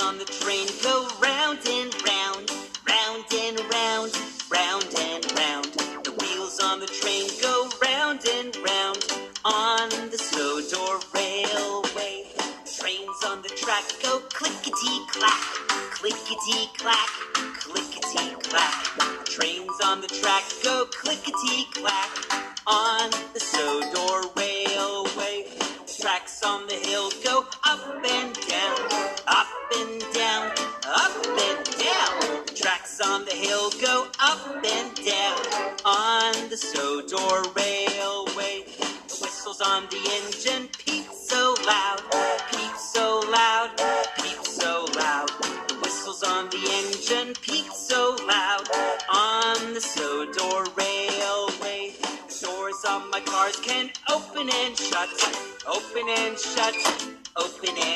on the train go round and round, round and round, round and round. The wheels on the train go round and round on the Sodor Railway. Trains on the track go clickety clack, clickety clack, clickety clack. Trains on the track go clickety clack on the Sodor Railway. Tracks on the hill go up and down, and down. Tracks on the hill go up and down on the Sodor Railway. The whistles on the engine peep so loud, peep so loud, peep so loud. The whistles on the engine peep so loud on the Sodor Railway. The doors on my cars can open and shut, open and shut, open and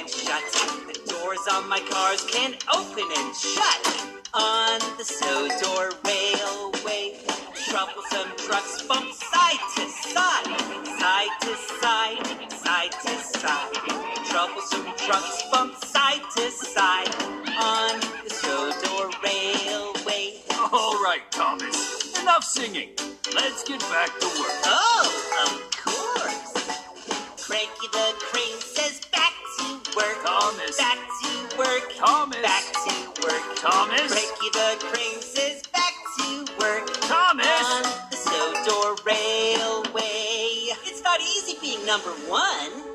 doors on my cars can open and shut on the Sodor Railway. Troublesome trucks bump side to side, side to side, side to side. Troublesome trucks bump side to side on the Sodor Railway. All right, Thomas. Enough singing. Let's get back to work. Oh, Back to work. Thomas. Back to work. Thomas. Cranky the crane says back to work. Thomas. On the Sodor Railway. It's not easy being number one.